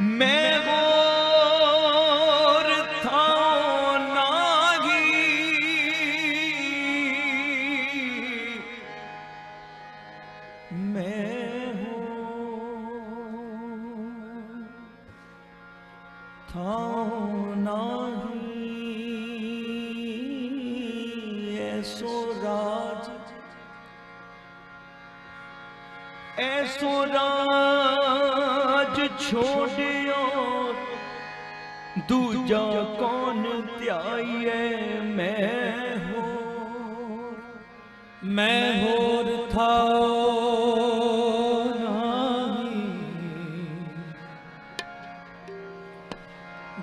ਮੈਂ ਕੌਣ ਧਿਆਈਏ ਮੈਂ ਹੋਰ ਮੈਂ ਹੋਰ ਥਾਉ ਨਾਹੀ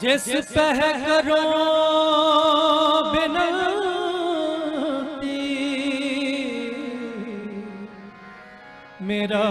ਜਿਸ ਪਹਿ ਕਰੋ ਬਿਨਤੀ ਮੇਰਾ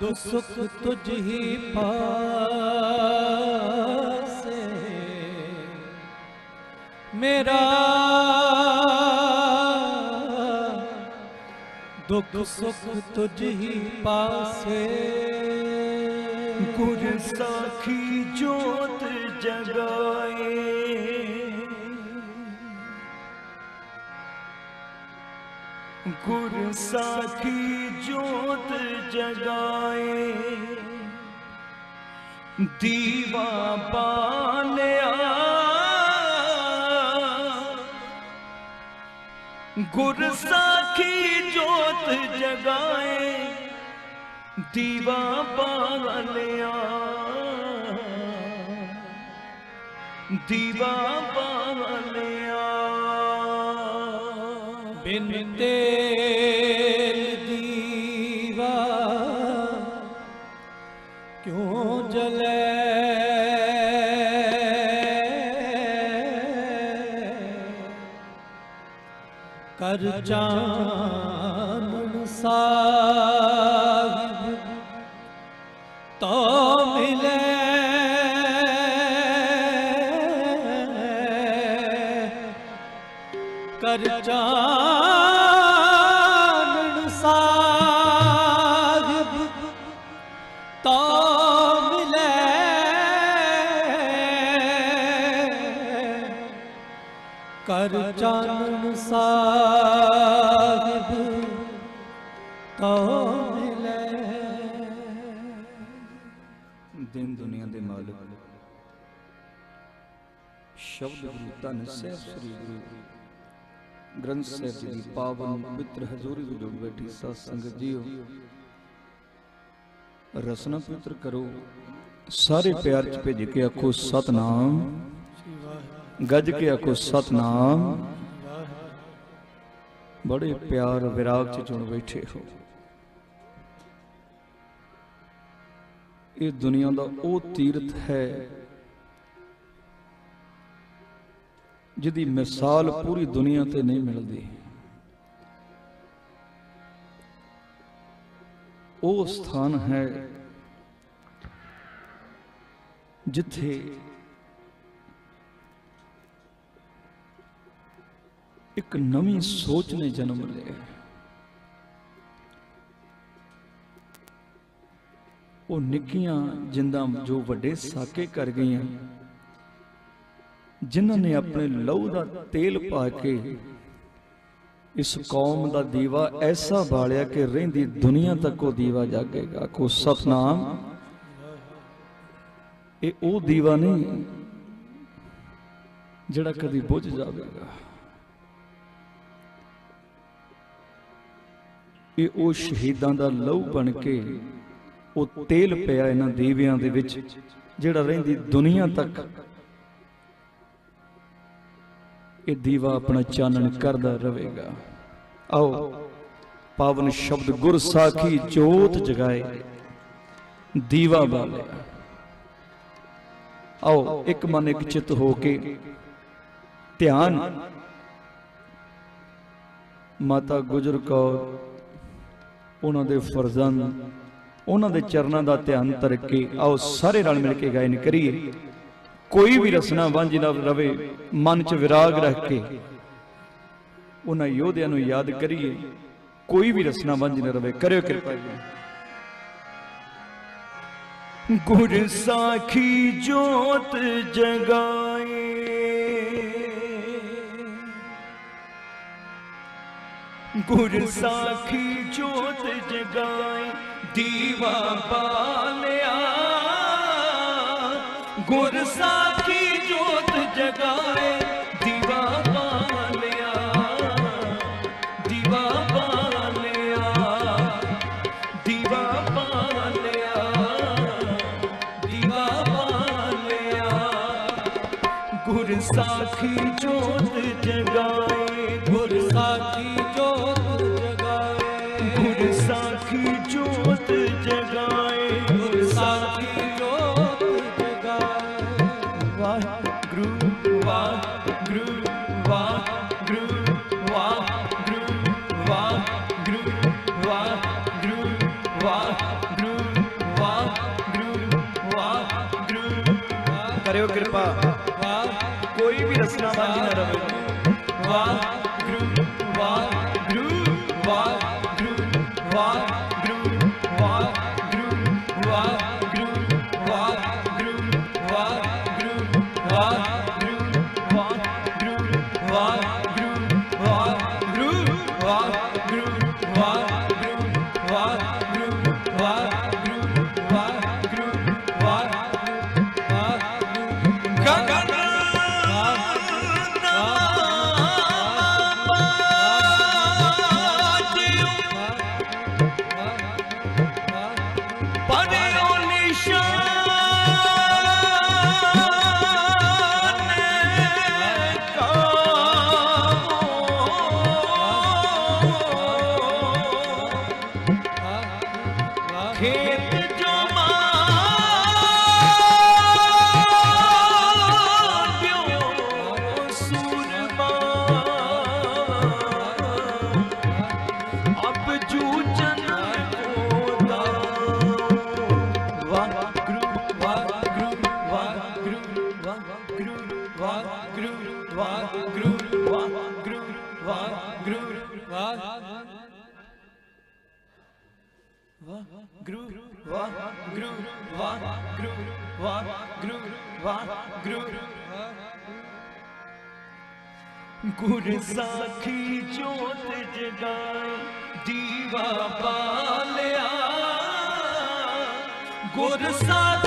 ਦੁੱਖ ਸੁਖ ਤੁਝ ਹੀ ਪਾਸੇ ਮੇਰਾ ਦੁੱਖ ਸੁਖ ਤੁਝ ਹੀ ਪਾਸੇ ਗੁਰ ਸਾਖੀ ਜੋਤ ਜਗਾਏ ਗੁਰ ਸਾਖੀ ਜੋਤ ਜਗਾਏ। ਦੀਵਾ ਬਾਲਿਆ। ਗੁਰ ਸਾਖੀ ਜੋਤ ਜਗਾਏ। ਦੀਵਾ ਬਾਲਿਆ। ਦੀਵਾ ਬਾਲਿਆ। ਬਿਨ ਤੇਲ जा सा ਮਿਲੇ। ਦਿਨ ਦੁਨੀਆ ਦੇ ਮਾਲਕ। ਸ਼ਬਦ ਗੁਰੂ ਧੰਨ ਸਾਹਿਬ ਸ੍ਰੀ ਗੁਰੂ ਗ੍ਰੰਥ ਸਾਹਿਬ ਜੀ ਦੀ ਪਾਵਨ ਪਵਿੱਤਰ ਹਜ਼ੂਰੀ ਵਿੱਚ ਜੁੜ ਬੈਠੀ ਸਾਧ ਸੰਗਤ ਜੀਓ। ਰਸਨਾ ਪਵਿੱਤਰ ਕਰੋ। ਸਾਰੇ ਪਿਆਰ ਚ ਭਿੱਜ ਕੇ ਆਖੋ ਸਤਨਾਮ। ਗੱਜ ਕੇ ਆਖੋ ਸਤਨਾਮ। ਬੜੇ ਪਿਆਰ ਵਿਰਾਗ ਚ ਚੁਣ ਬੈਠੇ ਹੋ। ਇਹ ਦੁਨੀਆ ਦਾ ਉਹ ਤੀਰਥ ਹੈ ਜਿਹਦੀ ਮਿਸਾਲ ਪੂਰੀ ਦੁਨੀਆ ਤੇ ਨਹੀਂ ਮਿਲਦੀ। ਉਹ ਸਥਾਨ ਹੈ ਜਿੱਥੇ ਇੱਕ ਨਵੀਂ ਸੋਚ ਨੇ ਜਨਮ ਲਿਆ। ਉਹ ਨਿੱਕੀਆਂ ਜਿੰਦਾਂ ਜੋ ਵੱਡੇ ਸਾਕੇ ਕਰ ਗਈਆਂ। ਜਿਨ੍ਹਾਂ ਨੇ ਆਪਣੇ ਲਹੂ ਦਾ ਤੇਲ ਪਾ ਕੇ ਇਸ ਕੌਮ ਦਾ ਦੀਵਾ ਐਸਾ ਬਾਲਿਆ ਕਿ ਰਹਿੰਦੀ ਦੁਨੀਆ ਤੱਕ ਉਹ ਦੀਵਾ ਜਾਗੇਗਾ। ਕੋ ਸਤਨਾਮ। ਇਹ ਉਹ ਦੀਵਾ ਨਹੀਂ ਜਿਹੜਾ ਕਦੀ ਬੁੱਝ ਜਾਵੇਗਾ। ਇਹ ਉਹ ਸ਼ਹੀਦਾਂ ਦਾ ਲਹੂ ਬਣ ਕੇ ਉਹ ਤੇਲ ਪਿਆ ਇਹਨਾਂ ਦੀਵਿਆਂ ਦੇ ਵਿੱਚ, ਜਿਹੜਾ ਰਹਿੰਦੀ ਦੁਨੀਆ ਤੱਕ। ਇਹ ਦੀਵਾ ਆਪਣਾ ਚਾਨਣ ਕਰਦਾ ਰਹੇਗਾ। ਆਓ, ਪਾਵਨ ਸ਼ਬਦ ਗੁਰ ਸਾਖੀ ਜੋਤ ਜਗਾਏ। ਦੀਵਾ ਬਾਲਿਆ ਆਓ, ਇੱਕ ਮਨ ਇੱਕ ਚਿੱਤ ਹੋ ਕੇ ਧਿਆਨ। ਮਾਤਾ ਗੁਜਰ ਕੌਰ, ਉਹਨਾਂ ਦੇ ਫਰਜ਼ੰਦ ਉਹਨਾਂ ਦੇ ਚਰਨਾਂ ਦਾ ਧਿਆਨ ਧਰ ਕੇ ਆਓ, ਸਾਰੇ ਰਲ ਮਿਲ ਕੇ ਗਾਇਨ ਕਰੀਏ। ਕੋਈ ਵੀ ਰਸਨਾ ਵਾਂਝੀ ਨਾ ਰਵੇ, ਮਨ 'ਚ ਵਿਰਾਗ ਰੱਖ ਕੇ। ਉਹਨਾਂ ਯੋਧਿਆਂ ਨੂੰ ਯਾਦ ਕਰੀਏ। ਕੋਈ ਵੀ ਰਸਨਾ ਵਾਂਝੀ ਨਾ ਰਵੇ, ਕਰਿਓ ਕਿਰਪਾ ਜੀ। ਗੁਰ ਸਾਖੀ ਜੋਤ ਜਗਾਏ। ਗੁਰ ਸਾਖੀ ਜੋਤ ਜਗਾਏ। ਦੀਵਾ ਬਾਲਿਆ। ਗੁਰ ਸਾਖੀ ਜੋਤ ਜਗਾਏ, ਦੀਵਾ ਬਾਲਿਆ। ਦੀਵਾ ਬਾਲਿਆ। ਦੀਵਾ ਬਾਲਿਆ। ਦੀਵਾ ਬਾਲਿਆ। ਗੁਰ ਸਾਖੀ ਜੋਤ ਜਗਾਏ, ਗੁਰ ਸਾਖੀ ਕਰਿਓ ਕਿਰਪਾ ਕੋਈ ਵੀ ਰਸਨਾ ਵਾਂਝੀ ਨਾ ਰਵੇ। ਵਾਹਿਗੁਰੂ ਗੁਰ ਸਾਖੀ ਜੋਤ ਜਗਾਏ ਦੀਵਾ ਪਾਲਿਆ ਗੁਰ ਸਾਖੀ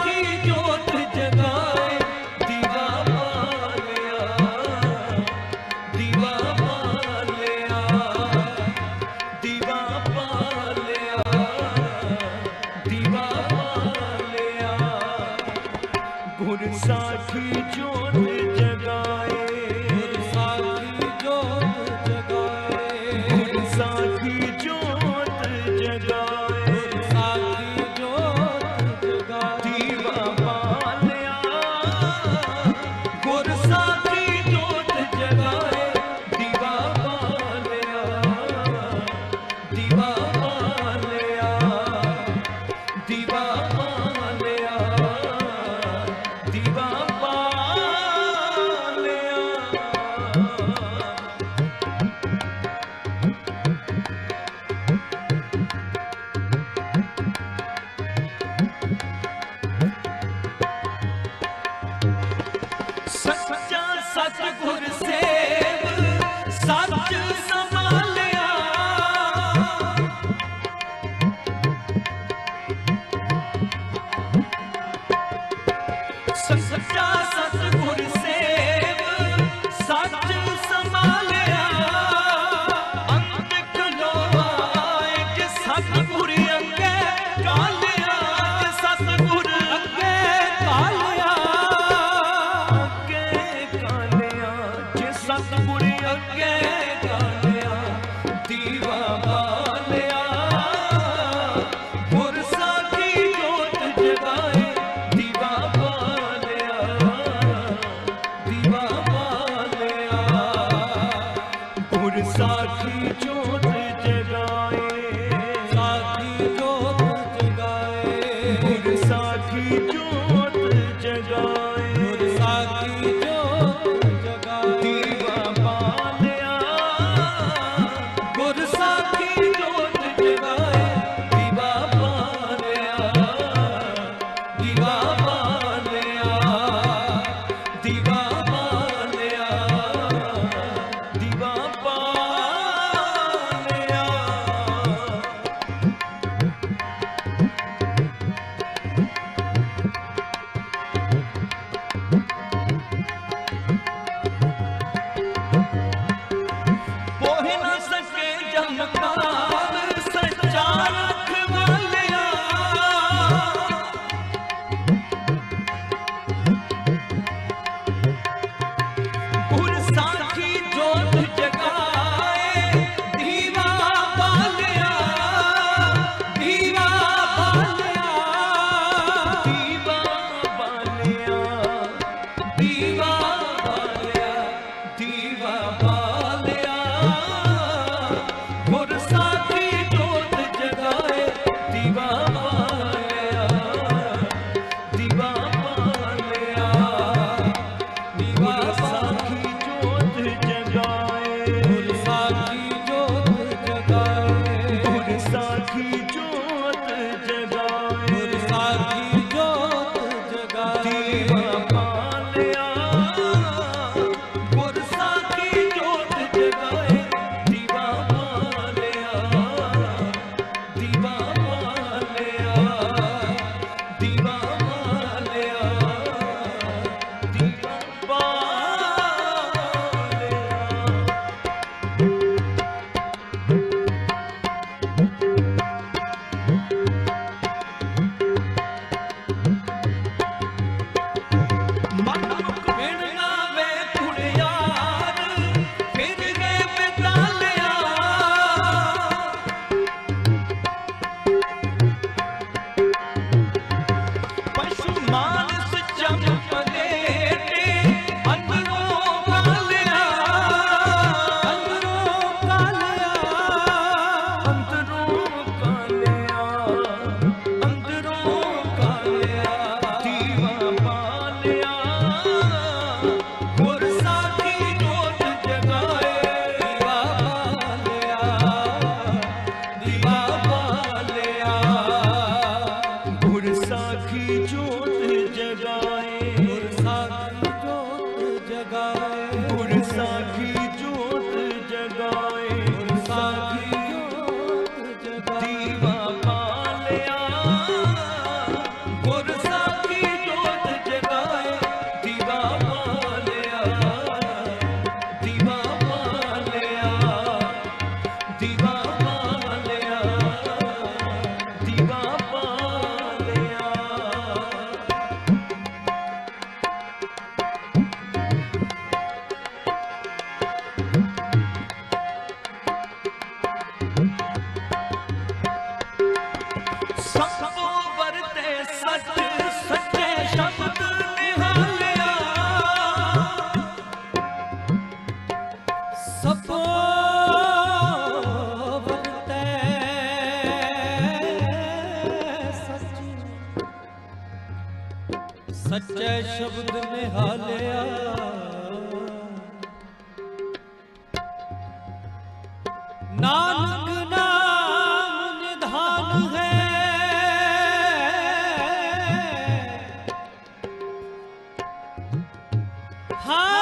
ਸੱਚਾ ਸਤਗੁਰ ਸੇ। ಕುಣಿಯಕ್ಕೆ ਹਾਂ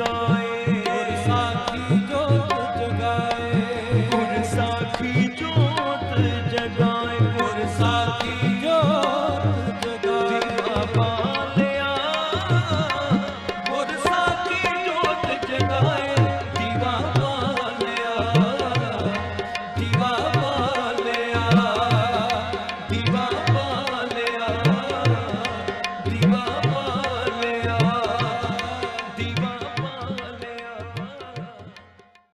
ਪਾ